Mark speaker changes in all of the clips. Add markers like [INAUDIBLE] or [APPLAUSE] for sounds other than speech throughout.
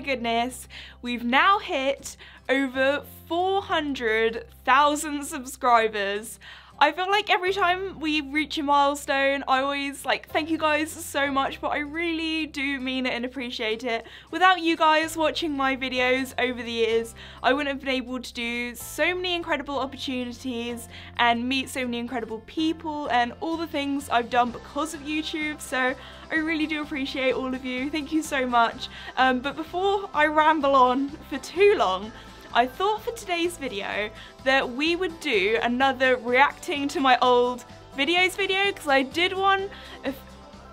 Speaker 1: my goodness, we've now hit over 400,000 subscribers. I feel like every time we reach a milestone, I always like thank you guys so much, but I really do mean it and appreciate it. Without you guys watching my videos over the years, I wouldn't have been able to do so many incredible opportunities and meet so many incredible people and all the things I've done because of YouTube. So I really do appreciate all of you. Thank you so much. Um, but before I ramble on for too long, I thought for today's video that we would do another reacting to my old videos video because I did one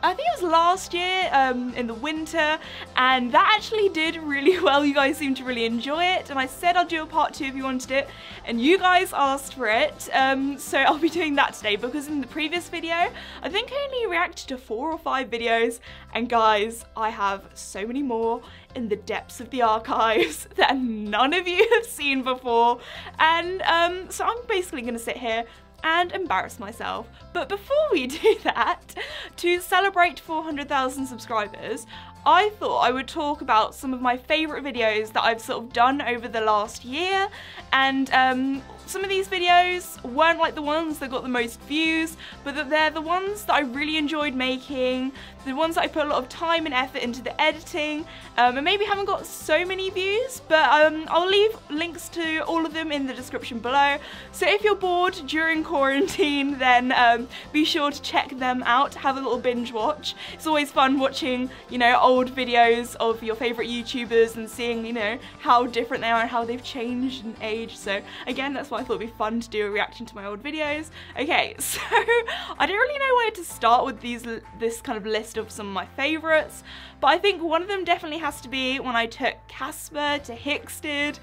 Speaker 1: I think it was last year um, in the winter and that actually did really [LAUGHS] well. You guys seemed to really enjoy it and I said I'd do a part two if you wanted it and you guys asked for it. Um, so I'll be doing that today because in the previous video I think I only reacted to four or five videos and guys I have so many more in the depths of the archives [LAUGHS] that none of you [LAUGHS] have seen before and um, so I'm basically to sit here and embarrass myself. But before we [LAUGHS] do that, to celebrate 400,000 subscribers, I thought I would talk about some of my favourite videos that I've sort of done over the last year and um, some of these videos weren't like the ones that got the most views, but that they're the ones that I really enjoyed making, the ones that I put a lot of time and effort into the editing, um, and maybe haven't got so many views, but um, I'll leave links to all of them in the description below. So if you're bored during quarantine, [LAUGHS] then um, be sure to check them out, have a little binge watch. It's always fun watching, you know, old videos of your favourite YouTubers and seeing, you know, how different they are and how they've changed and aged. So again, that's why I thought it'd be fun to do a reaction to my old videos. Okay, [LAUGHS] so I don't really know where to start with these this kind of list of some of my favourites, but I think one of them definitely has to be when I took Casper to Hickstead.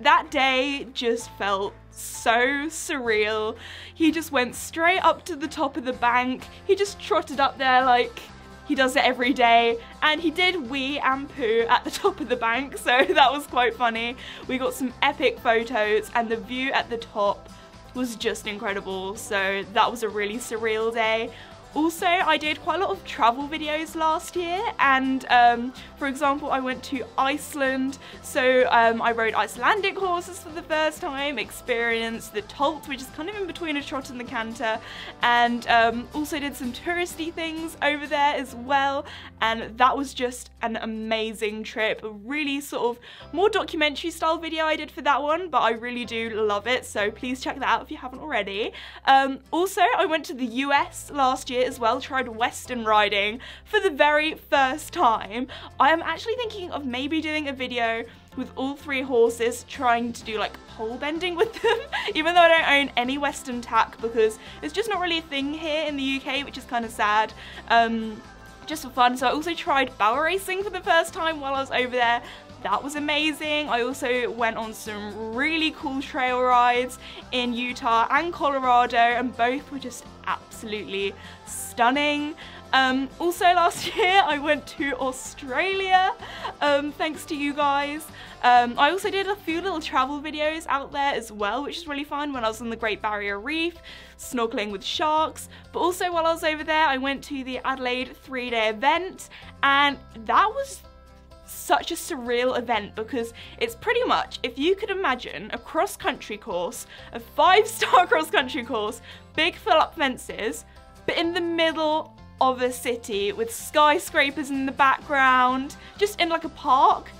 Speaker 1: That day just felt so surreal. He just went straight up to the top of the bank. He just trotted up there like he does it every day and he did wee and poo at the [LAUGHS] top of the bank so [LAUGHS] that was quite funny. We got some epic photos and the view at the top was just incredible so that was a really surreal day. Also, I did quite a lot of travel videos last year and um, for example, I went to Iceland, so um, I rode Icelandic horses for the first time, experienced the Tolt, which is kind of in between a trot and the canter, and um, also did some touristy things over there as well, and that was just an amazing trip. A really sort of more documentary style video I did for that one, but I really do love it, so please check that out if you haven't already. Um, also, I went to the US last year as well, tried Western riding for the very first time. I am actually thinking of maybe doing a video with all three horses trying to do like pole bending [LAUGHS] with them even though I don't own any western tack because it's just not really a thing here in the UK which is kind of sad um, just for fun so I also tried barrel racing for the first time while I was over there that was amazing. I also went on some really cool trail rides in Utah and Colorado and both were just absolutely stunning. Um, also last [LAUGHS] year I went to Australia um, thanks to you guys. Um, I also did a few little travel videos out there as well which is really fun when I was on the Great Barrier Reef snorkeling with sharks but also while I was over there I went to the Adelaide three day event and that was such a surreal event because it's pretty much, if you could imagine a cross-country course, a five-star [LAUGHS] cross-country course, big fill-up fences, but in the middle of a city with skyscrapers in the background, just in like a park.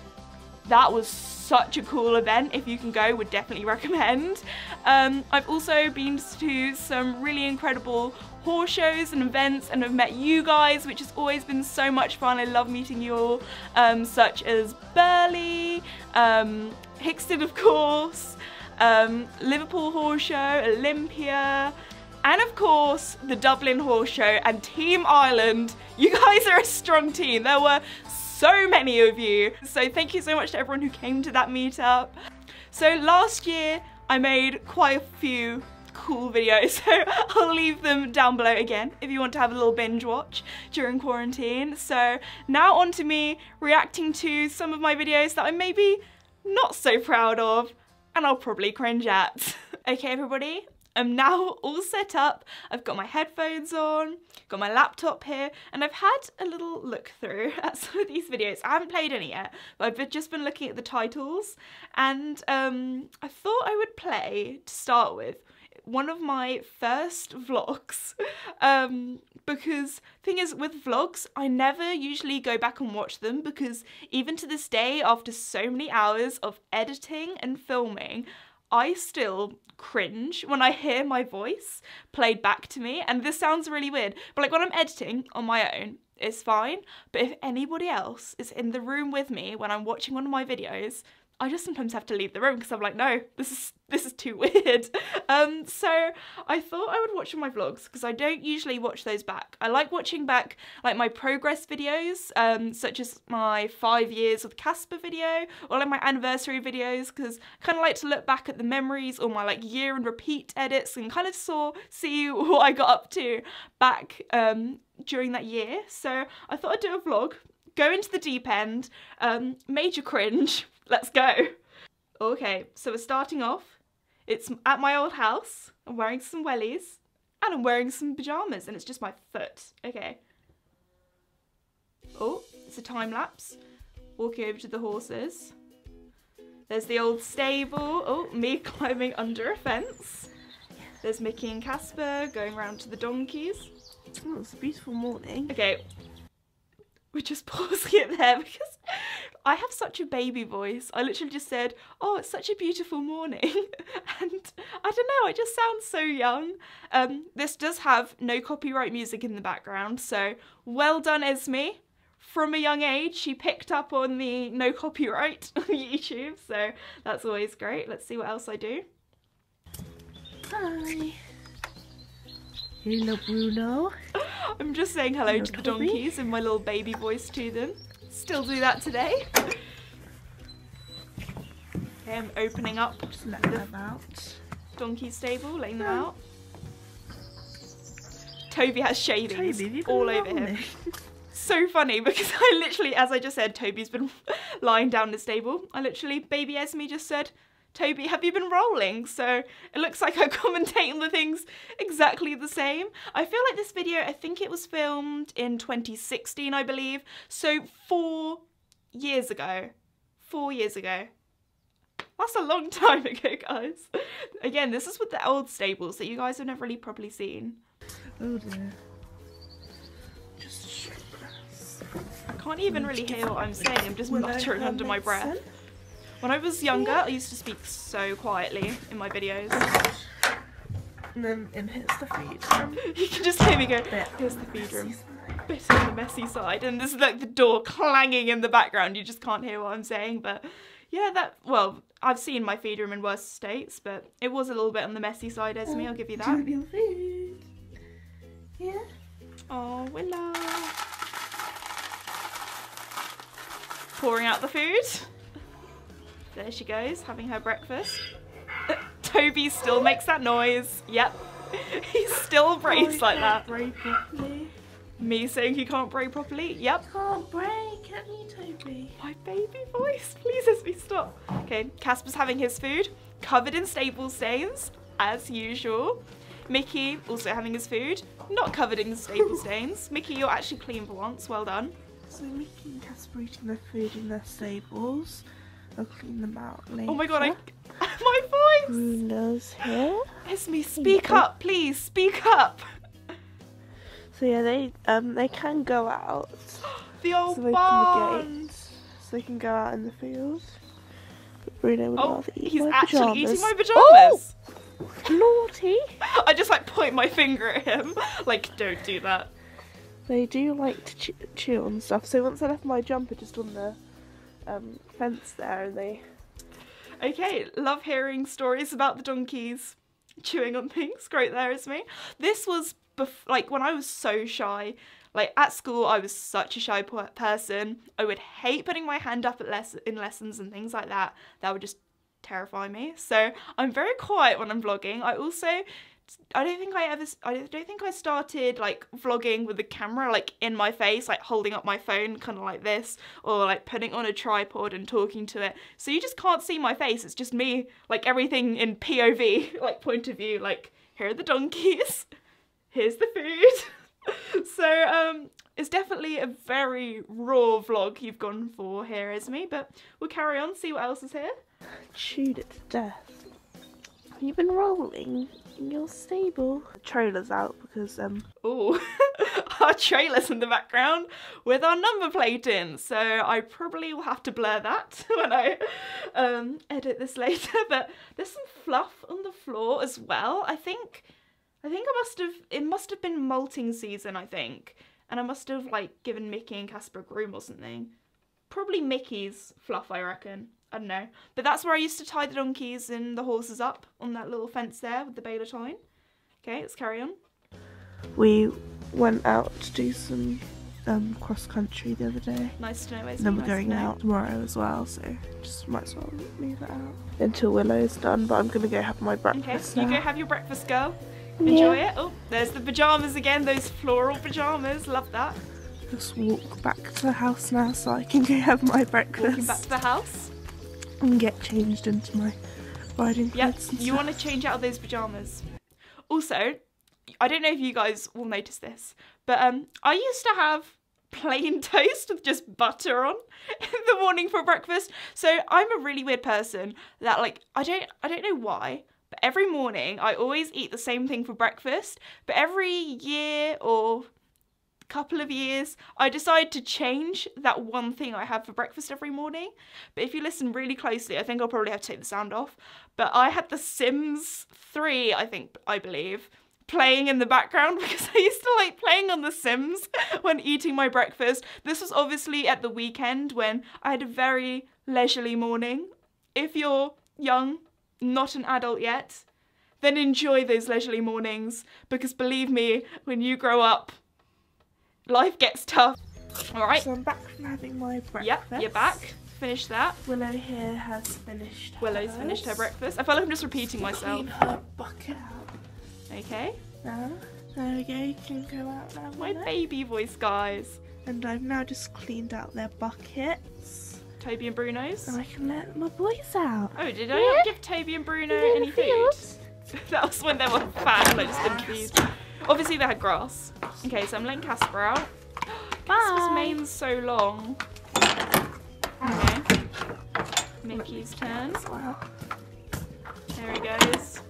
Speaker 1: That was such a cool event. If you can go, would definitely [LAUGHS] recommend. Um, I've also been to some really incredible horse shows and events and have met you guys which has always been so much fun. I love meeting you all um, such as Burghley, um, Hickstead of course, um, Liverpool Horse Show, Olympia, and of course the Dublin Horse Show and Team Ireland. You guys are a strong team. There were so many of you. So thank you so much to everyone who came to that meetup. So last year I made quite a few cool videos [LAUGHS] so I'll leave them down below again if you want to have a little binge watch during quarantine so now on to me reacting to some of my videos that I'm maybe not so proud of and I'll probably cringe at. [LAUGHS] okay everybody I'm now [LAUGHS] all set up. I've got my headphones on, got my laptop here, and I've had a little look through [LAUGHS] at some of these videos. I haven't played any yet, but I've just been looking at the titles, and um, I thought I would play, to start with, one of my first [LAUGHS] vlogs um, because thing is with vlogs I never usually go back and watch them because even to this day after so many hours of editing and filming I still cringe when I hear my voice played back to me and this sounds really weird but like when I'm editing on my own it's fine but if anybody else is in the room with me when I'm watching one of my videos I just sometimes have to leave the room because I'm like, no, this is this is too [LAUGHS] weird. Um, so I thought I would watch my vlogs because I don't usually watch those back. I like watching back like my progress videos, um, such as my five years with Casper video or like my anniversary videos because I kind of like to look back at the memories or my like year and repeat edits and kind of saw see [LAUGHS] what I got up to back um, during that year. So I thought I'd do a vlog go into the deep end, um, major cringe, Let's go. Okay, so we're starting off. It's at my old house. I'm wearing some wellies and I'm wearing some pyjamas and it's just my foot. Okay. Oh, it's a time lapse. Walking over to the horses. There's the old stable. Oh, me [LAUGHS] climbing under a fence. There's Mickey and Casper going around to the donkeys.
Speaker 2: Oh, it's a beautiful morning.
Speaker 1: Okay, [LAUGHS] we're just pausing it there [LAUGHS] because I have such a baby voice. I literally just said, oh, it's such a beautiful morning. [LAUGHS] and I don't know, I just sound so young. Um, this does have no copyright music in the background, so well done, Esme. From a young age, she picked up on the no copyright on YouTube, so that's always great. Let's see what else I do.
Speaker 2: Hi. Hello, Bruno.
Speaker 1: I'm just saying hello to the donkeys in my little baby voice to them. Still do that today. Okay, I'm opening up
Speaker 2: Just let them out.
Speaker 1: donkey stable, letting them out. Toby has shavings
Speaker 2: Toby,
Speaker 1: all over him. [LAUGHS] So funny because I literally, as I just said, Toby's been [LAUGHS] lying down in the stable. I literally, baby Esme just said, Toby, have you been rolling? So it looks like I'm [LAUGHS] commentating the things exactly the same. I feel like this video, I think it was filmed in 2016, I believe. So four years ago. Four years ago. That's a long [LAUGHS] time ago, guys. Again, this is with the old stables that you guys have never really properly seen.
Speaker 2: Oh dear. Just.
Speaker 1: I can't even really hear what I'm saying. I'm just muttering under my breath.
Speaker 2: medicine?
Speaker 1: When I was younger, I used to speak so quietly in my videos.
Speaker 2: And then in here's the feed. Um, [LAUGHS]
Speaker 1: You can just hear me go, here's the feed room. bit on the messy side and there's like the door clanging in the background you just can't hear what i'm saying but yeah that well i've seen my feed room in worse states but it was a little bit on the messy side esme i'll give you
Speaker 2: Do
Speaker 1: that
Speaker 2: you want your food? Yeah.
Speaker 1: oh willow pouring out the food there she goes having her breakfast [LAUGHS] toby still makes that noise yep [LAUGHS] he's still braced
Speaker 2: Oh,
Speaker 1: like that
Speaker 2: can't Breathe properly.
Speaker 1: me saying he can't breathe properly yep
Speaker 2: Can't break, can you, Toby?
Speaker 1: My baby voice, please let me stop. Okay, Casper's having his food, covered in stable stains, as usual. Mickey also having his food, not covered in stable [LAUGHS] stains. Mickey, you're actually clean for once, well done.
Speaker 2: So Mickey and Casper eating their food in their stables. I'll clean them out later.
Speaker 1: Oh my god, I, [LAUGHS] my voice!
Speaker 2: Bruno's here.
Speaker 1: Esme, speak up, please, speak up. [LAUGHS]
Speaker 2: So yeah, they um they can go out. [GASPS]
Speaker 1: The old
Speaker 2: So the so they can go out in the fields. But Bruno would
Speaker 1: Oh,
Speaker 2: rather eat
Speaker 1: he's
Speaker 2: my
Speaker 1: actually
Speaker 2: pajamas.
Speaker 1: eating my pajamas.
Speaker 2: Oh, naughty!
Speaker 1: I just like point my finger at him, [LAUGHS] like don't do that.
Speaker 2: They do like to chew, chew on stuff. So once I left my jumper just on the um, fence there, and they
Speaker 1: Okay, love hearing stories about the donkeys chewing on things. Great there is me. This was like when I was so shy. Like at school, I was such a shy person. I would hate putting my hand up at less in lessons and things like that. That would just terrify me. So I'm very quiet when I'm vlogging. I also I don't think I ever I don't think I started like vlogging with the camera like in my face like holding up my phone kind of like this or like putting on a tripod and talking to it so you just can't see my face it's just me like everything in POV [LAUGHS] like point of view like here are the donkeys, [LAUGHS] here's the food. [LAUGHS] so um, it's definitely a very raw vlog you've gone for here, Esme, but we'll carry on, see what else is here.
Speaker 2: Chewed it to death. Have you been rolling in your stable? The trailer's out because um
Speaker 1: Oh, [LAUGHS] our trailer's in the background with our number plate in, so I probably will have to blur that [LAUGHS] when I um, edit this [LAUGHS] later. But there's some fluff on the floor as well. I think, I think I must have. It must have been molting season. I think, and I must have like given Mickey and Casper a groom or something. Probably Mickey's fluff, I reckon. I don't know. But that's where I used to tie the donkeys and the horses up on that little fence there with the baler twine. Okay, let's carry on.
Speaker 2: we went out to do some um cross country the other day.
Speaker 1: Nice to know.
Speaker 2: And then we're
Speaker 1: nice
Speaker 2: going
Speaker 1: know.
Speaker 2: out tomorrow as well, so just might as well leave it out until Willow's done. But I'm gonna go have my breakfast.
Speaker 1: Okay,
Speaker 2: breakfast
Speaker 1: you
Speaker 2: now.
Speaker 1: go have your breakfast, girl. Enjoy it. Oh, there's the pajamas again, those floral pajamas. Love that.
Speaker 2: Just walk back to the house now so I can go have my breakfast
Speaker 1: Walking back to the house.
Speaker 2: And get changed into my riding
Speaker 1: Yep,
Speaker 2: clothes. and
Speaker 1: you want to change out of those pajamas. Also, I don't know if you guys will notice this, but um, I used to have plain [LAUGHS] toast with just butter on in the morning for breakfast. So I'm a really weird person that like I don't I don't know why, but every morning I always eat the same thing for breakfast. But every year or couple of years, I decide to change that one thing I have for breakfast every morning. But if you listen really closely, I think I'll probably have to take the sound off. But I had The Sims 3, I think, I believe, playing in the background [LAUGHS] because I used to like playing on The Sims [LAUGHS] when eating my breakfast. This was obviously at the weekend when I had a very leisurely morning. If you're young, not an adult yet, then enjoy those leisurely mornings because believe me, when you grow up, life gets tough. All right.
Speaker 2: So I'm back from having my breakfast.
Speaker 1: Yep, you're back. Finish that.
Speaker 2: Willow here has finished.
Speaker 1: Willow's
Speaker 2: hers.
Speaker 1: finished her breakfast. I feel like I'm just repeating myself.
Speaker 2: Clean her bucket out
Speaker 1: Okay.
Speaker 2: now. There we go. You can go out now.
Speaker 1: My baby voice, guys.
Speaker 2: And I've now just cleaned out their buckets,
Speaker 1: Toby and Bruno's.
Speaker 2: and I can let my boys out.
Speaker 1: Oh, did I not give Toby and Bruno any food? [LAUGHS] that was when they were fat and I just didn't feed. Obviously they had grass. Okay, so I'm letting Casper out. [GASPS] Casper's mane's so long. Okay. Mickey's turn. There he goes.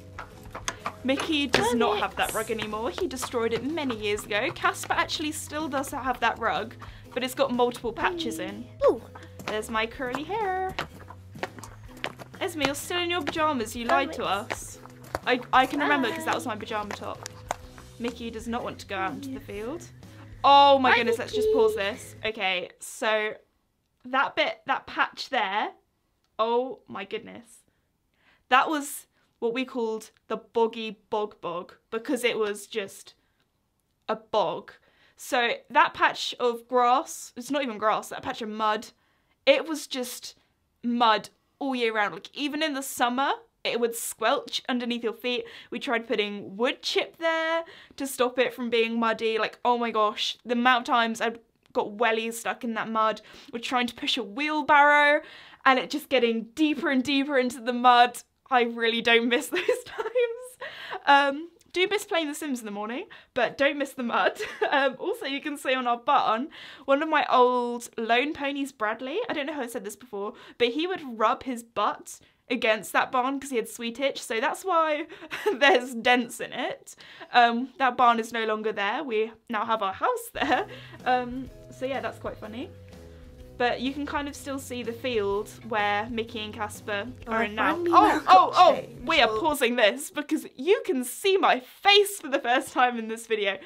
Speaker 1: Mickey does not have that rug anymore. He destroyed it many years ago. Casper actually still does have that rug, but it's got multiple patches in.
Speaker 2: Ooh.
Speaker 1: There's my curly hair. Esme, you're still in your pajamas. You lied to us. I, I can remember because that was my pajama top. Mickey does not want to go out into the field. Oh my
Speaker 2: Bye,
Speaker 1: goodness, let's just pause this. Okay, so that bit, that patch there, oh my goodness. That was what we called the boggy bog bog because it was just a bog. So that patch of grass, it's not even grass, that patch of mud, it was just mud all year round. Like even in the summer, it would squelch underneath your feet. We tried putting wood chip there to stop it from being muddy. Like, oh my gosh, the amount of times I've got wellies stuck in that mud. We're trying to push a wheelbarrow and it just getting deeper and deeper into the mud. I really don't miss [LAUGHS] those times. Um, do miss playing The Sims in the morning, but don't miss the mud. [LAUGHS] Um, also, you can see on our barn, one of my old lone ponies, Bradley, I don't know how I said this before, but he would rub his butt against that barn because he had sweet itch, so that's why [LAUGHS] there's dents in it. Um, that barn is no longer there. We now have our house there. Um, so yeah, that's quite funny. But you can kind of still see the field where Mickey and Casper are
Speaker 2: I
Speaker 1: in now. Oh, oh, oh!
Speaker 2: changed.
Speaker 1: We are pausing this because you can see my face for the first time in this video.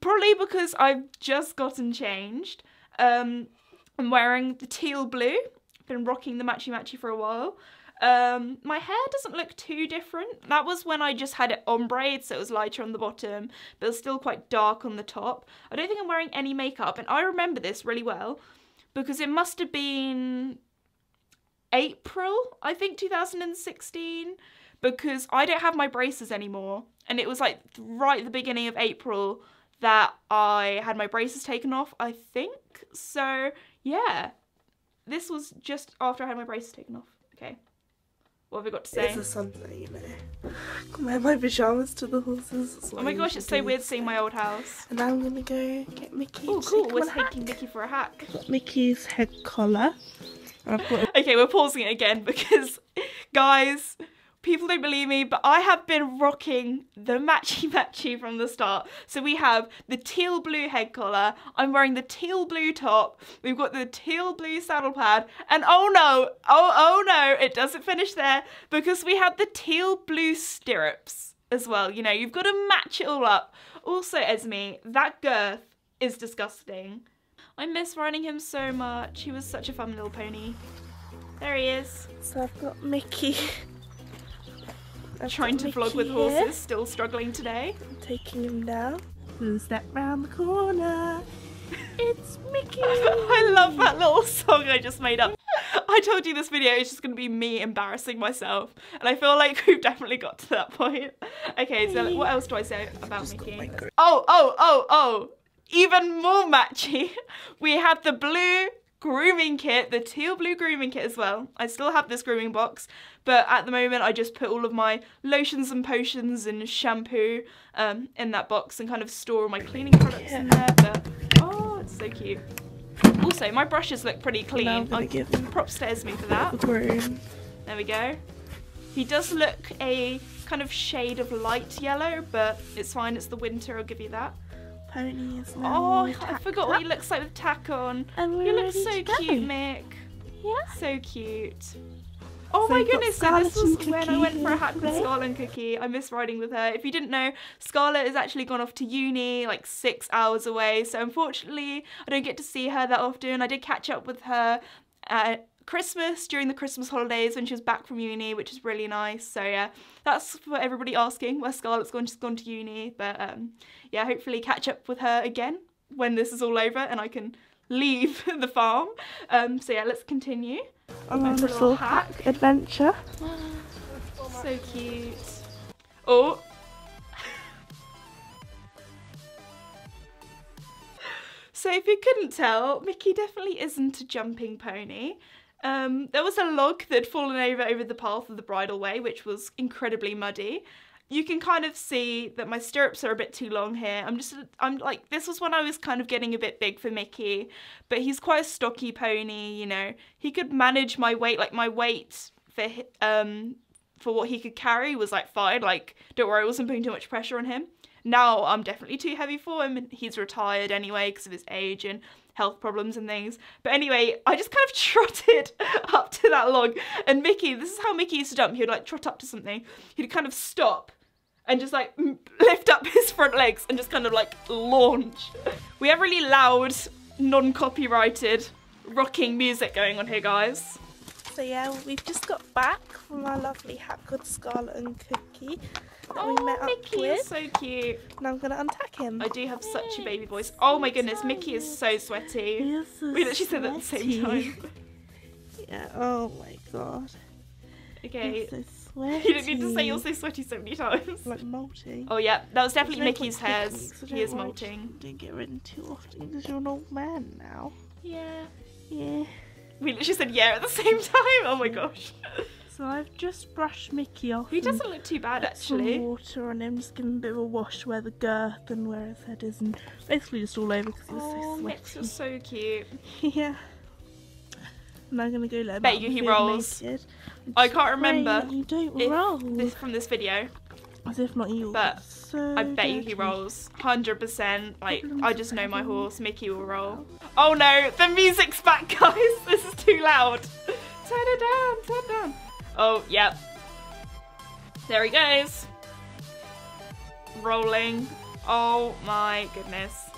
Speaker 1: Probably because I've just gotten changed. Um, I'm wearing the teal blue. Been rocking the matchy matchy for a while. Um, my hair doesn't look too different. That was when I just had it ombre, so it was lighter on the bottom, but it was still quite dark on the top. I don't think I'm wearing any makeup, and I remember this really well because it must have been April, I think 2016, because I don't have my braces anymore, and it was like right at the beginning of April that I had my braces taken off, I think. So, yeah. This was just after I had my braces taken off. Okay. What have we got to say?
Speaker 2: It's a Sunday, you know. Can wear my pajamas to the horses.
Speaker 1: Oh my gosh, it's so weird seeing my old house.
Speaker 2: And now I'm gonna go get Mickey.
Speaker 1: Oh, cool. We're
Speaker 2: him on a
Speaker 1: taking. Mickey for a hack.
Speaker 2: Got Mickey's head collar. And I've got [LAUGHS]
Speaker 1: Okay, we're pausing it again [LAUGHS] because, guys, people don't believe me, but I have been rocking the matchy [LAUGHS] matchy from the start. So we have the teal blue head collar. I'm wearing the teal blue top. We've got the teal blue saddle pad. And oh no, oh, oh no, it doesn't finish there because we have the teal blue stirrups as well. You know, you've got to match it all up. Also, Esme, that girth is disgusting. I miss riding him so much. He was such a fun little pony. There he is,
Speaker 2: so I've got Mickey. [LAUGHS] I've
Speaker 1: trying to vlog with
Speaker 2: Mickey
Speaker 1: horses, still struggling today.
Speaker 2: I'm taking him down. Little step round the corner. It's [LAUGHS] Mickey.
Speaker 1: I love that little song I just made up. I told you this video is just going to be me embarrassing myself, and I feel like we've definitely got to that point. Okay, so what else do I say about
Speaker 2: Just
Speaker 1: Mickey? Oh, oh, oh, oh! Even more matchy. [LAUGHS] We have the blue grooming kit, the teal blue grooming kit as well. I still have this grooming box, but at the moment I just put all of my lotions and potions and shampoo um, in that box and kind of store all my cleaning products in there. But oh, it's so cute. Also, my brushes look pretty clean.
Speaker 2: Now I'm give him
Speaker 1: props to Esme for that. There we go. He does look a kind of shade of light yellow, but it's fine. It's the winter. I'll give you that.
Speaker 2: Pony is
Speaker 1: Oh, I forgot what he looks like with tack on.
Speaker 2: And
Speaker 1: You look so cute, Mick.
Speaker 2: Yeah.
Speaker 1: So cute. Oh
Speaker 2: So
Speaker 1: my goodness, so this was when I went for a hack with. Scarlet and Cookie. I miss riding with her. If you didn't know, Scarlet has actually gone off to uni, like six hours away. So unfortunately, I don't get to see her that often. I did catch up with her at Christmas during the Christmas holidays when she was back from uni, which is really nice. So yeah, that's for everybody asking where Scarlett's gone. She's gone to uni, but um, yeah, hopefully catch up with her again when this is all over and I can leave [LAUGHS] the farm. Um, so yeah, let's continue.
Speaker 2: On
Speaker 1: Nice
Speaker 2: a
Speaker 1: little
Speaker 2: little
Speaker 1: hack.
Speaker 2: hack adventure. [GASPS]
Speaker 1: So cute. Oh. [LAUGHS] so if you couldn't tell, Mickey definitely isn't a jumping pony. Um, there was a log that had fallen over over the path of the bridle way, which was incredibly muddy. You can kind of see that my stirrups are a bit too long here. I'm just, I'm like, this was when I was kind of getting a bit big for Mickey, but he's quite a stocky pony, you know. He could manage my weight, like my weight for um for what he could carry was like fine. Like, don't worry, I wasn't putting too much pressure on him. Now I'm definitely too heavy for him, and he's retired anyway because of his age and health problems and things. But anyway, I just kind of [LAUGHS] trotted up to that log, and Mickey, this is how Mickey used to jump. He would like trot up to something, he'd kind of stop and just like lift up [LAUGHS] his front legs and just kind of like launch. We have really loud, non-copyrighted rocking music going on here, guys.
Speaker 2: So yeah, we've just got back from our lovely hack with Scarlet and Cookie that
Speaker 1: Oh,
Speaker 2: we met
Speaker 1: Mickey
Speaker 2: up with.
Speaker 1: is so cute.
Speaker 2: And I'm gonna untack him.
Speaker 1: I do have such a baby voice. Oh my goodness, Mickey is so sweaty.
Speaker 2: is so
Speaker 1: We literally said that at the same time. [LAUGHS]
Speaker 2: Yeah. Oh my god.
Speaker 1: Okay.
Speaker 2: You're so sweaty. [LAUGHS]
Speaker 1: You didn't need to say you're so sweaty so many times.
Speaker 2: like molting.
Speaker 1: Oh yeah, that was definitely
Speaker 2: There's
Speaker 1: Mickey's
Speaker 2: point
Speaker 1: hairs. He is molting.
Speaker 2: Don't get ridden too often because you're an old man now.
Speaker 1: Yeah.
Speaker 2: Yeah.
Speaker 1: We literally said yeah at the same time. Oh my gosh.
Speaker 2: So I've just brushed Mickey off.
Speaker 1: He doesn't look too bad
Speaker 2: put some
Speaker 1: actually.
Speaker 2: water on him, just give him a bit of a wash where the girth and where his head is, and basically just all over because he was
Speaker 1: Oh,
Speaker 2: so
Speaker 1: Mix
Speaker 2: sweaty.
Speaker 1: is so cute. [LAUGHS]
Speaker 2: yeah. And I'm gonna go him
Speaker 1: Bet you he rolls. I can't remember
Speaker 2: You don't
Speaker 1: if
Speaker 2: roll.
Speaker 1: This from this video,
Speaker 2: As if not you.
Speaker 1: but
Speaker 2: so
Speaker 1: I bet you he rolls. Hundred percent. Like I just know my horse. Mickey will roll. Oh no, the music's back, [LAUGHS] guys. This is too loud. Turn it down. Turn it down. Oh yep. There he goes. Rolling. Oh my goodness.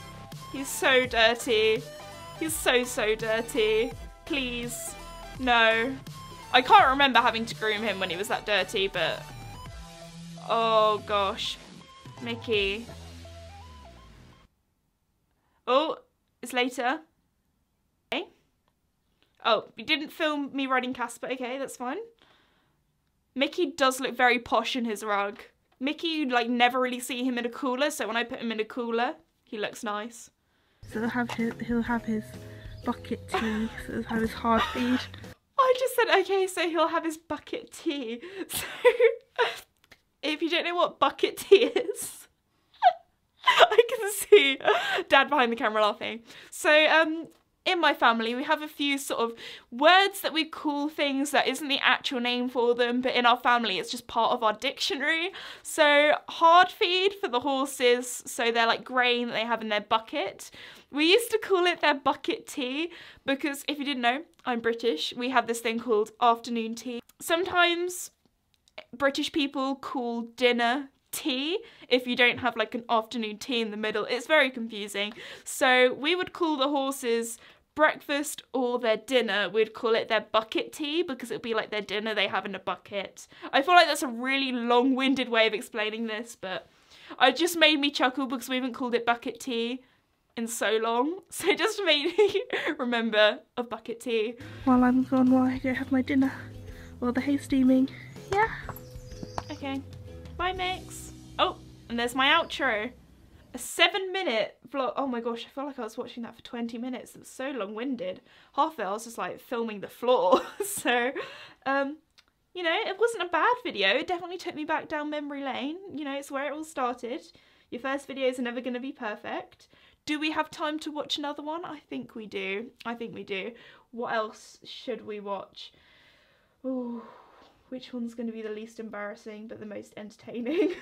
Speaker 1: He's so dirty. He's so so dirty. Please. No. I can't remember having to groom him when he was that dirty, but Oh gosh. Mickey. Oh, it's later. Okay. Oh, you didn't film me riding Casper. Okay, that's fine. Mickey does look very posh in his rug. Mickey, you like never really see him in a cooler, so when I put him in a cooler, he looks nice.
Speaker 2: So he'll have his, he'll have his bucket tea. so he'll have his hard feed. [LAUGHS]
Speaker 1: I just said okay, so he'll have his bucket tea. [LAUGHS] So if you don't know what bucket tea is, [LAUGHS] I can see dad behind the camera laughing. So um in my family, we have a few sort of words that we call things that isn't the actual name for them, but in our family, it's just part of our dictionary. So, hard feed for the horses, so they're like grain that they have in their bucket. We used to call it their bucket tea because if you didn't know, I'm British. We have this thing called afternoon tea. Sometimes British people call dinner tea if you don't have like an afternoon tea in the middle. It's very confusing. So we would call the horses breakfast or their dinner, we'd call it their bucket tea because it would be like their dinner they have in a bucket. I feel like that's a really long winded way of explaining this, but it just made me chuckle because we haven't called it bucket tea in so long. [LAUGHS] So it just made me [LAUGHS] remember of bucket tea.
Speaker 2: While I'm gone, while I go have my dinner, while the hay's steaming. Yeah.
Speaker 1: Okay. Bye, Mix. Oh, and there's my outro. A seven minute vlog. Oh my gosh, I feel like I was watching that for 20 minutes. It was so long winded. Half of it I was just like filming the floor. [LAUGHS] so, um, you know, it wasn't a bad video. It definitely took me back down memory lane. You know, it's where it all started. Your first videos are never going to be perfect. Do we have time to watch another one? I think we do. I think we do. What else should we watch? Oh, which one's going to be the least embarrassing but the most entertaining?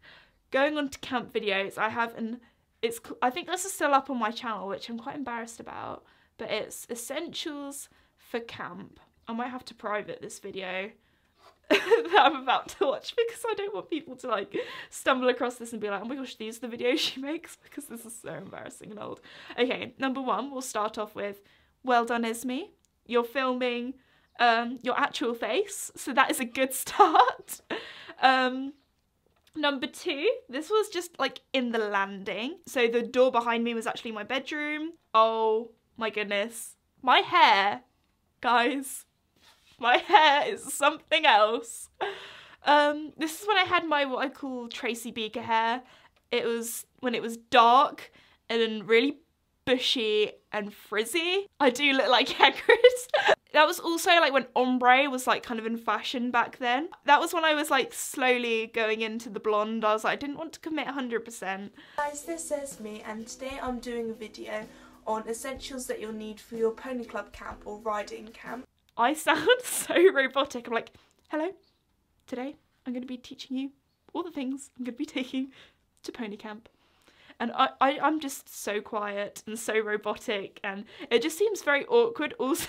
Speaker 1: [LAUGHS] Going on to camp videos, I have an it's I think this is still up on my channel, which I'm quite embarrassed about, but it's essentials for camp. I might have to private this video [LAUGHS] that I'm about to watch because I don't want people to like stumble across this and be like, oh my gosh, these are the videos she [LAUGHS] makes because this is so embarrassing and old. Okay, number one, we'll start off with Well Done Esme. You're filming um, your actual face, so that is a good [LAUGHS] start. Um, number two, this was just like in the landing. So the door behind me was actually my bedroom. Oh my goodness. My hair, guys, my hair is something else. Um, this is when I had my what I call Tracy Beaker hair. It was when it was dark and really bushy and frizzy. I do look like [LAUGHS] Hagrid. That was also like when ombre was like kind of in fashion back then. That was when I was like slowly going into the blonde. I was like, I didn't want to commit 100%.
Speaker 2: Guys, this is me and today I'm doing a video on essentials that you'll need for your pony club camp or riding camp.
Speaker 1: I sound [LAUGHS] so robotic. I'm like, hello, today I'm going to be teaching you all the things I'm going to be taking to pony camp and I, I I'm just so quiet and so robotic and it just seems very awkward. [LAUGHS] Also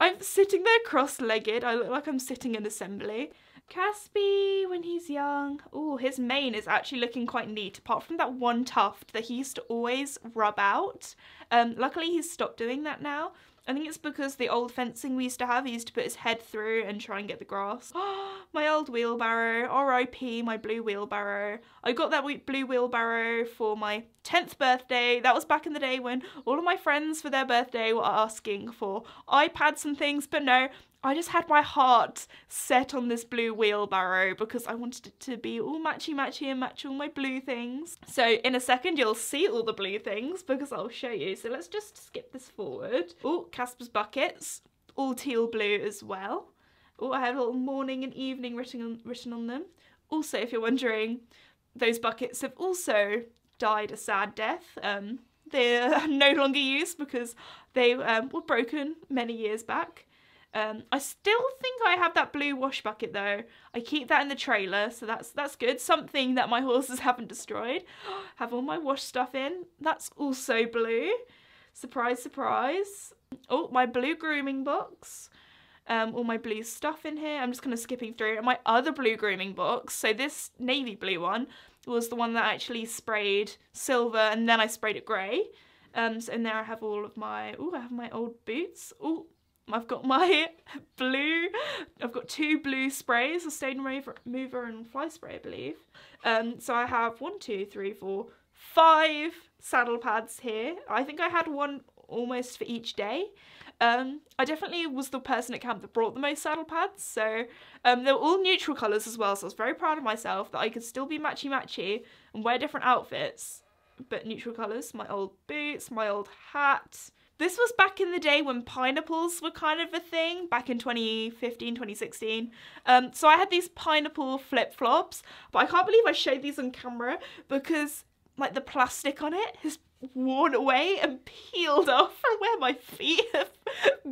Speaker 1: I'm sitting there cross-legged. I look like I'm sitting in assembly. Caspy when he's young. Oh his mane is actually looking quite neat apart from that one tuft that he used to always rub out. Um luckily he's stopped doing that now I think it's because the old fencing we used to have, he used to put his head through and try and get the grass. [GASPS] my old wheelbarrow, RIP, my blue wheelbarrow. I got that blue wheelbarrow for my 10th birthday. That was back in the day when all of my friends for their birthday were asking for iPads and things, but no, I just had my heart set on this blue wheelbarrow because I wanted it to be all matchy matchy and match all my blue things. So in a second you'll see all the blue things because I'll show you. So let's just skip this forward. Oh, Casper's buckets, all teal blue as well. Oh, I have a little morning and evening written on, written on them. Also, if you're wondering, those buckets have also died a sad death. Um, they're [LAUGHS] no longer used because they um, were broken many years back. Um, I still think I have that blue wash bucket though. I keep that in the trailer, so that's that's good. Something that my [LAUGHS] horses haven't destroyed. [GASPS] have all my wash stuff in. That's also blue. Surprise, surprise. Oh, my blue grooming box. Um, all my blue stuff in here. I'm just kind of skipping through. My other blue grooming box, so this navy blue one, was the one that I actually sprayed silver and then I sprayed it grey. Um, so in there I have all of my, oh, I have my old boots. Oh, I've got my [LAUGHS] blue, I've got two blue sprays, a stain remover, mover and fly spray, I believe. Um, so I have one, two, three, four, five saddle pads here. I think I had one almost for each day. Um, I definitely was the person at camp that brought the most saddle pads, so um, they were all neutral colours as well, so I was very proud of myself that I could still be matchy-matchy and wear different outfits, but neutral colours. My old boots, my old hat, This was back in the day when pineapples were kind of a thing, back in 2015, 2016. Um, so I had these pineapple flip flops, but I can't believe I showed these on camera because like the plastic on it has worn away and peeled [LAUGHS] off from where my feet have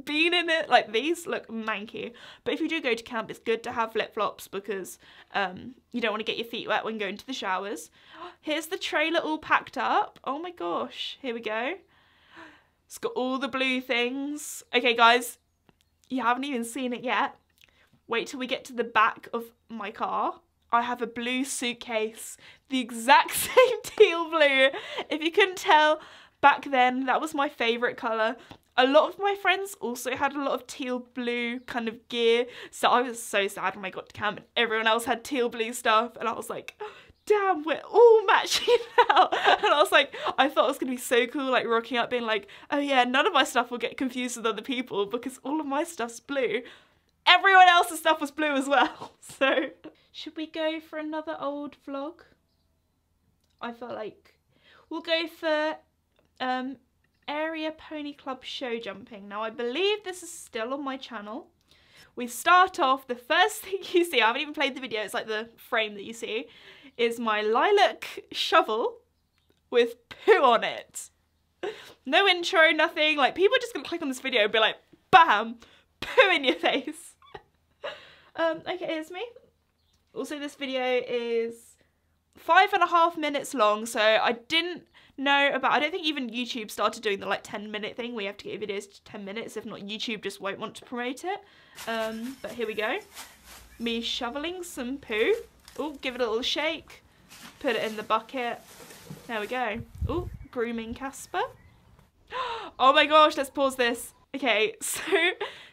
Speaker 1: been in it. Like these look manky. But if you do go to camp, it's good to have flip flops because um, you don't want to get your feet wet when going to the showers. [GASPS] Here's the trailer all packed up. Oh my gosh, here we go. It's got all the blue things. Okay, guys, you haven't even seen it yet. Wait till we get to the back of my car. I have a blue suitcase, the exact [LAUGHS] same teal blue. If you couldn't tell, back then that was my favourite colour. A lot of my friends also had a lot of teal blue kind of gear, so I was so sad when I got to camp and everyone else had teal blue stuff, and I was like, damn, we're all matching [LAUGHS] now. And I was like, I thought it was to be so cool, like rocking up being like, oh yeah, none of my stuff will get confused with other people because all of my stuff's blue. Everyone else's stuff was blue as well. [LAUGHS] So, should we go for another old vlog? I felt like we'll go for um, Area Pony Club show jumping. Now, I believe this is still on my channel. We start off, the first [LAUGHS] thing you see, I haven't even played the video, it's like the frame that you see, is my lilac shovel with poo on it. No intro, nothing. Like, people are just gonna click on this video and be like, bam, poo in your face. [LAUGHS] um, okay, here's me. Also, this video is five and a half minutes long, so I didn't know about, I don't think even YouTube started doing the like 10 minute thing We have to get videos to 10 minutes, if not YouTube just won't want to promote it. Um, but here we go. Me shoveling some poo. Oh, give it a little shake. Put it in the bucket. There we go. Oh, grooming Casper. [GASPS] Oh my gosh, let's pause this. Okay, [LAUGHS] so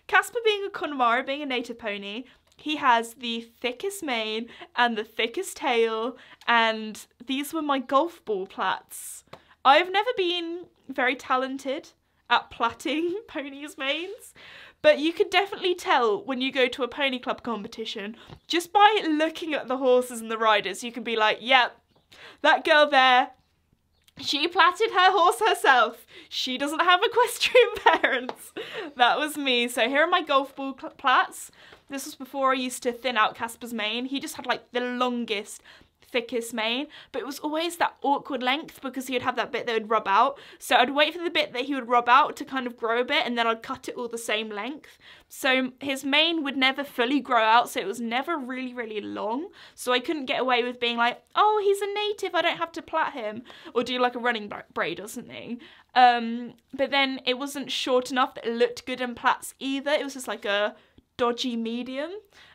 Speaker 1: Casper being a Connemara, being a native pony, he has the thickest mane and the thickest tail, and these were my golf ball plaits. I've never been very talented at plaiting [LAUGHS] ponies' manes, but you can definitely tell when you go to a pony club competition, just by looking at the horses and the riders, you can be like, yep, that girl there, she plaited her horse herself. She doesn't have equestrian [LAUGHS] parents. That was me. So here are my golf ball plaits. This was before I used to thin out Casper's mane. He just had like the longest, thickest mane, but it was always that awkward length because he would have that bit that would rub out. So I'd wait for the bit that he would rub out to kind of grow a bit and then I'd cut it all the same length. So his mane would never fully grow out, so it was never really, really long. So I couldn't get away with being like, oh, he's a native, I don't have to plait him, or do like a running braid or something. Um, but then it wasn't short enough that it looked good in plaits either. It was just like a dodgy medium.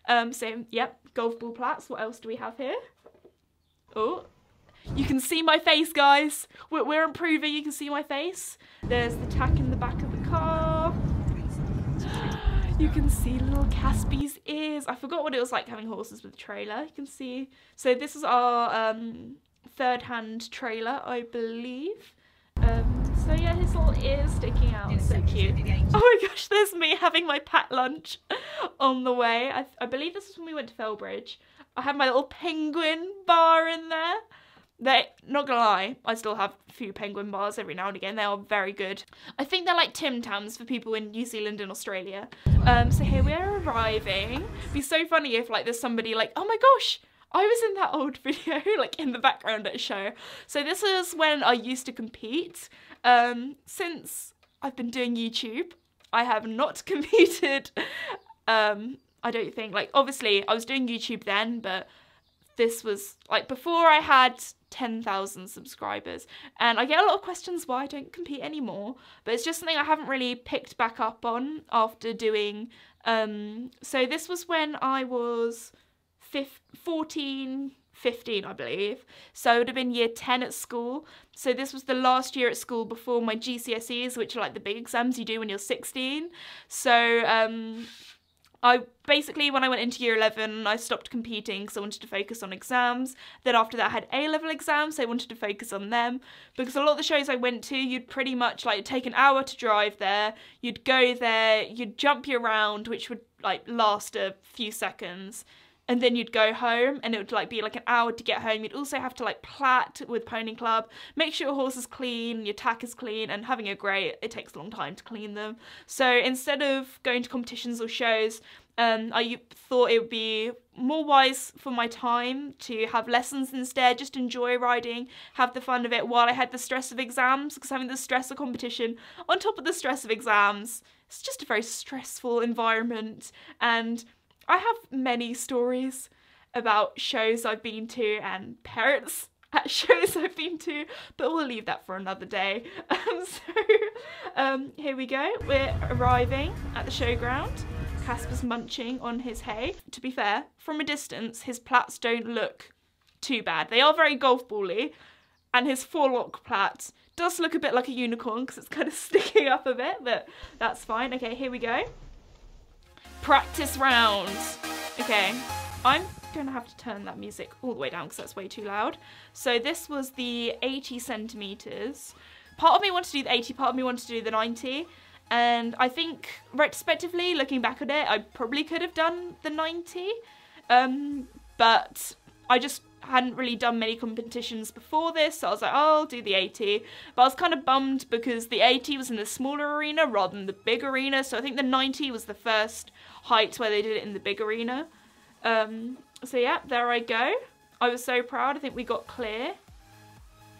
Speaker 1: Um, so, yep, golf ball plaits. What else do we have here? Oh, you can see my face, guys. We're, we're improving. You can see my face. There's the tack in the back of the car. You can see little Caspy's ears. I forgot what it was like having horses with a trailer. You can see. So this is our um, third-hand trailer, I believe. Um, so yeah, his little ears sticking out. So cute. [LAUGHS] Oh my gosh, there's me having my packed lunch on the way. I, I believe this is when we went to Felbridge. I have my little penguin bar in there. They, not gonna lie, I still have a few penguin bars every now and again. They are very good. I think they're like Tim Tams for people in New Zealand and Australia. Um, so here we're arriving. It'd be so funny if like there's somebody like, oh my gosh, I was in that old [LAUGHS] video, like in the background at a show. So this is when I used to compete. Um, since I've been doing YouTube, I have not [LAUGHS] competed um, I don't think like obviously I was doing YouTube then, but this was like before I had 10,000 subscribers. And I get a lot of questions why I don't compete anymore, but it's just something I haven't really picked back up on after doing um so this was when I was 14 15 I believe. So it would have been year 10 at school. So this was the last year at school before my GCSEs which are like the big exams you do when you're 16 so um I basically, when I went into year 11, I stopped competing because I wanted to focus on exams. Then after that, I had A level exams, so I wanted to focus on them. Because a lot of the shows I went to, you'd pretty much like take an hour to drive there, you'd go there, you'd jump you around, which would like last a few seconds. And then you'd go home and it would like be like an hour to get home. You'd also have to like plait with pony club. Make sure your horse is clean your tack is clean and having a grey it takes a long time to clean them. So instead of going to competitions or shows um, I thought it would be more wise for my time to have lessons instead, just enjoy riding, have the fun of it while I had the stress of exams, because having the stress of competition on top of the stress of exams, it's just a very stressful environment. And I have many stories about shows I've been to and parents [LAUGHS] at shows I've been to, but we'll leave that for another day. [LAUGHS] Um, so um, here we go, we're arriving at the showground. Casper's munching on his hay. To be fair, from a distance, his plaits don't look too bad. They are very golf bally, and his forelock plait does look a bit like a unicorn because it's kind of [LAUGHS] sticking up a bit, but that's fine. Okay, here we go. Practice round. Okay, I'm gonna have to turn that music all the way down because that's way too loud. So this was the 80 centimeters. Part of me wanted to do the 80, part of me wanted to do the 90. And I think retrospectively, looking back at it, I probably could have done the 90. Um, but I just hadn't really done many competitions before this, so I was like, oh, I'll do the 80. But I was kind of bummed because the 80 was in the smaller arena rather than the big arena, so I think the 90 was the first height where they did it in the big arena. Um, so yeah, there I go. I was so proud. I think we got clear.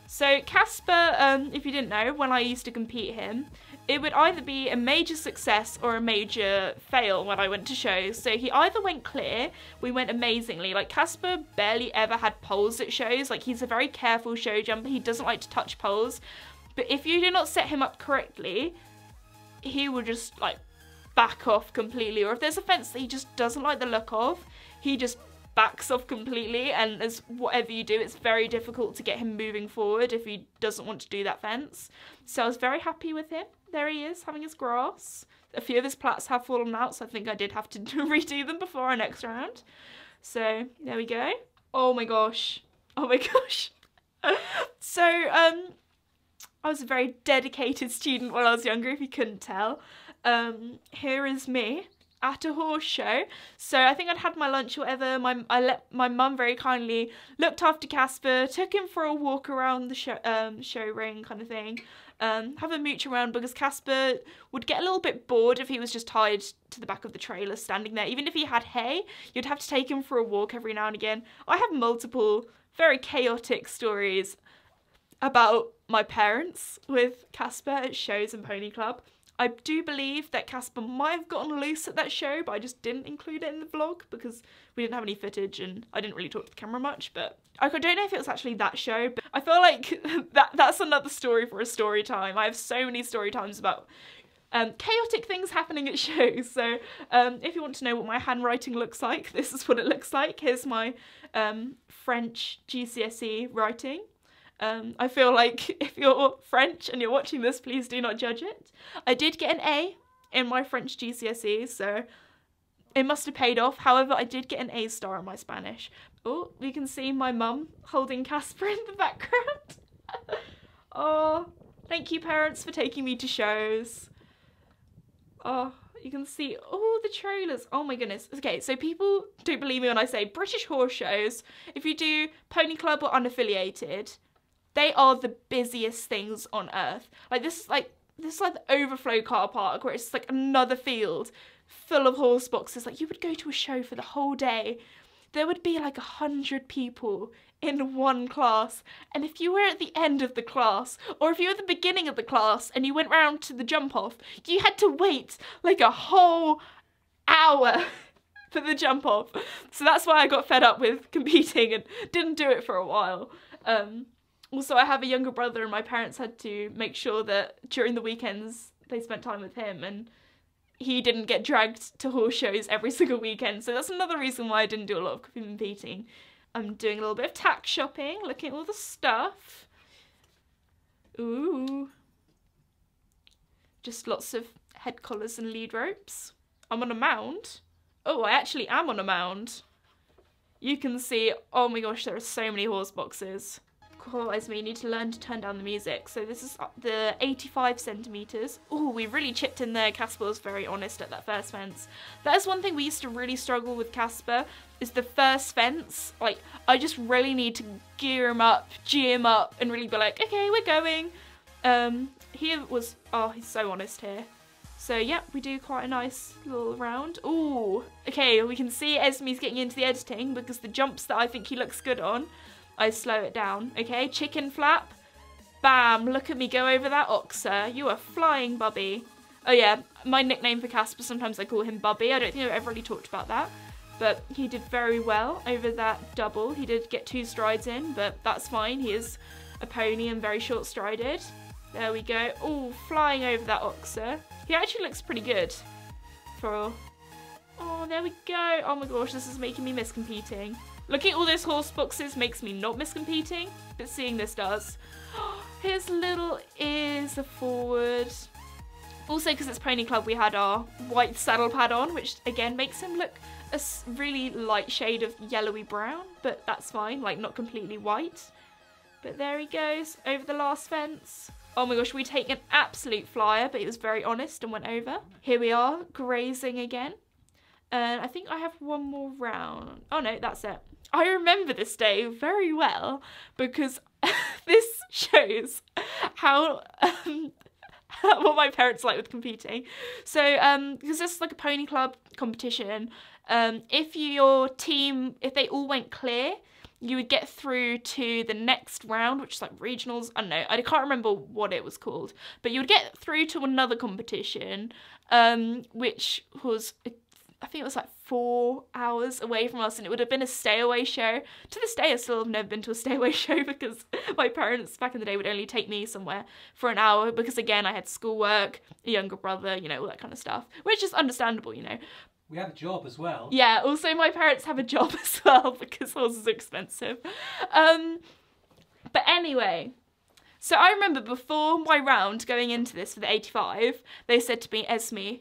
Speaker 1: So Casper, um, if you didn't know, when I used to compete him, it would either be a major success or a major fail when I went to shows. So he either went clear, we went amazingly. Like Casper barely ever had poles at shows. Like he's a very careful show jumper. He doesn't like to touch poles. But if you do not set him up correctly, he will just like back off completely. Or if there's a fence that he just doesn't like the look of, he just backs off completely and as whatever you do it's very difficult to get him moving forward if he doesn't want to do that fence so I was very happy with him there he is having his grass a few of his plaits have fallen out so I think I did have to [LAUGHS] redo them before our next round. So there we go. Oh my gosh. Oh my [LAUGHS] gosh. [LAUGHS] So um I was a very dedicated student when I was younger if you couldn't tell. Um here is me at a horse show. So I think I'd had my lunch or whatever. My I let my mum very kindly looked after Casper, took him for a walk around the show um, show ring kind of thing. Um, have a mooch around because Casper would get a little bit bored if he was just tied to the back of the trailer standing there. Even if he had hay, you'd have to take him for a walk every now and again. I have multiple very chaotic stories about my parents with Casper at shows and Pony Club. I do believe that Casper might have gotten loose at that show, but I just didn't include it in the vlog because we didn't have any footage and I didn't really talk to the camera much. But I don't know if it was actually that show, but I feel like [LAUGHS] that that's another story for a story time. I have so many story times about um, chaotic things happening at [LAUGHS] shows. So um, if you want to know what my handwriting looks like, [LAUGHS] this is what it looks like. Here's my um, French GCSE writing. Um, I feel like [LAUGHS] if you're French and you're watching this, please do not judge it. I did get an A in my French GCSE, so it must have paid off. However, I did get an A star in my Spanish. Oh, we can see my mum holding Casper in the background. [LAUGHS] oh, thank you parents for taking me to shows. Oh, you can see all the trailers. Oh my goodness. Okay, so people don't believe me when I say British horse shows. If you do Pony Club or unaffiliated, they are the busiest things on earth. Like this, is like this, is like the overflow car park where it's like another field full of horse boxes. Like you would go to a show for the whole day. There would be like a hundred people in one class, and if you were at the end of the class, or if you were at the beginning of the class and you went round to the jump off, you had to wait like a whole hour [LAUGHS] for the jump off. So that's why I got fed up with [LAUGHS] competing and didn't do it for a while. Um, also, I have a younger brother, and my parents had to make sure that during the weekends they spent time with him, and he didn't get dragged to horse shows every [LAUGHS] single weekend. So that's another reason why I didn't do a lot of competing. I'm doing a little bit of tack shopping, looking at all the stuff. Ooh. Just lots of head collars and lead ropes. I'm on a mound. Oh, I actually am on a mound. You can see, oh my gosh, there are so many horse boxes Oh, Esme, you need to learn to turn down the music. So this is the 85 centimetres. Oh, we really chipped in there. Casper was very honest at that first fence. That is one thing we used to really struggle with Casper, is the first fence. Like, I just really need to gear him up, G him up, and really be like, okay, we're going. Um, he was, oh, he's so honest here. So yeah, we do quite a nice little round. Ooh, okay, we can see Esme's getting into the editing because the jumps that I think he looks good on, I slow it down. Okay, chicken flap. Bam, look at me go over that oxer. You are flying, Bubby. Oh yeah, my nickname for Casper, sometimes I call him Bubby. I don't think I've ever really talked about that. But he did very well over that double. He did get two strides in, but that's fine. He is a pony and very short strided. There we go. Oh, flying over that oxer. He actually looks pretty good for... Oh, there we go. Oh my gosh, this is making me miss competing. Looking at all those horse boxes makes me not miss competing, but seeing this does. [GASPS] His little ears are forward. Also, because it's Pony Club, we had our white saddle pad on, which again makes him look a really light shade of yellowy brown, but that's fine, like not completely white. But there he goes, over the last fence. Oh my gosh, we take an absolute flyer, but he was very honest and went over. Here we are, grazing again. And I think I have one more round. Oh no, that's it. I remember this day very well because [LAUGHS] this shows how um, [LAUGHS] what my parents like with competing. So, um, because this is like a pony club competition, um, if your team, if they all went clear, you would get through to the next round, which is like regionals. I don't know. I can't remember what it was called, but you would get through to another competition, um, which was I think it was like four hours away from us, and it would have been a stay away show. To this day, I still have never been to a stay away [LAUGHS] show because my parents back in the day would only take me somewhere for an hour because, again, I had schoolwork, a younger brother, you know, all that kind of stuff, which is understandable, you know.
Speaker 3: We have a job as well.
Speaker 1: Yeah, also my parents have a job [LAUGHS] as well because horses are expensive. Um, but anyway, so I remember before my round going into this for the 85, they said to me, Esme,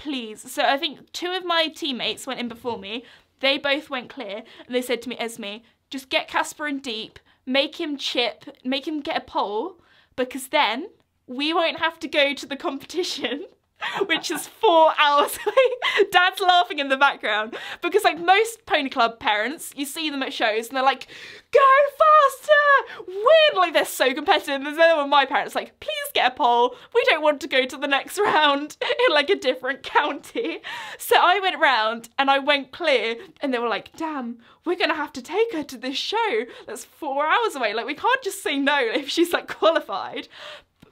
Speaker 1: please. So I think two of my teammates went in before me. They both went clear and they said to me, Esme, just get Casper in deep, make him chip, make him get a pole because then we won't have to go to the competition [LAUGHS] which is four [LAUGHS] hours away. Dad's laughing in the background because, like most Pony Club parents, you see them at shows and they're like, "Go faster, win!" Like they're so competitive. And then my parents like, "Please get a pole. We don't want to go to the next round [LAUGHS] in like a different county." So I went round and I went clear, and they were like, "Damn, we're gonna have to take her to this show that's four hours away. Like we can't just say no if she's like qualified."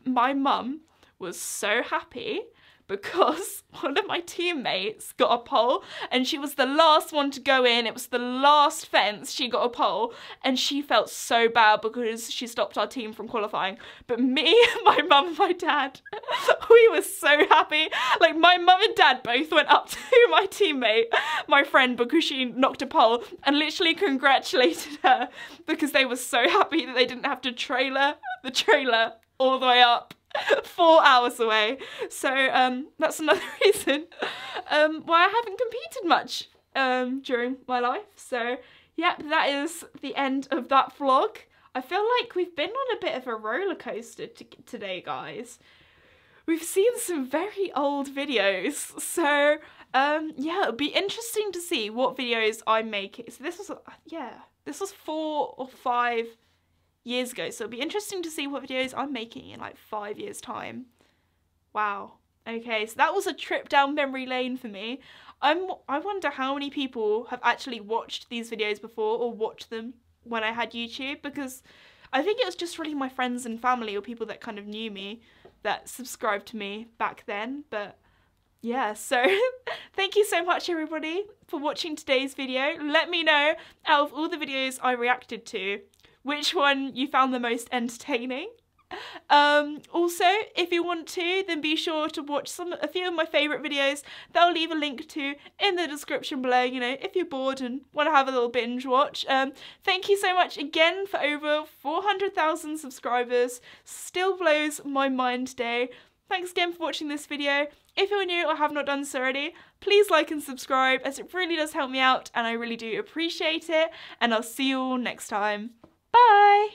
Speaker 1: My mum was so happy because [LAUGHS] one of my teammates got a pole and she was the last one to go in. It was the last fence. She got a pole and she felt so bad because she stopped our team from qualifying. But me, [LAUGHS] my mum, my dad, [LAUGHS] we were so happy. Like my mum and dad both went up to my teammate, my friend, because she knocked a pole and literally congratulated her because they were so happy that they didn't have to trailer the trailer all the way up [LAUGHS] four hours away. So um, that's [LAUGHS] another reason um, why I haven't competed much um, during my life. So yeah, that is the end of that vlog. I feel like we've been on a bit of a roller coaster today, guys. We've seen some very old videos, so um, yeah, it'll be interesting to see what videos I'm making. So this was, yeah, this was four or five years ago. So it'll be interesting to see what videos I'm making in like five years time. Wow. Okay, so that was a trip down memory lane for me. I'm, I wonder how many people have actually watched these videos before or watched them when I had YouTube because I think it was just really my friends and family or people that kind of knew me that subscribed to me back then. But yeah, so [LAUGHS] thank you so much everybody for watching today's video. Let me know out of all the videos I reacted to, which one you found the most entertaining. Um, also, if you want to, then be sure to watch some a few of my favourite videos that I'll leave a link to in the description below, you know, if you're bored and want to have a little binge watch. Um, thank you so much again for over 400,000 subscribers. Still blows my mind today. Thanks again for watching this video. If you're new or have not done so already, please like and subscribe as it really does help me out and I really do appreciate it. And I'll see you all next time. Bye.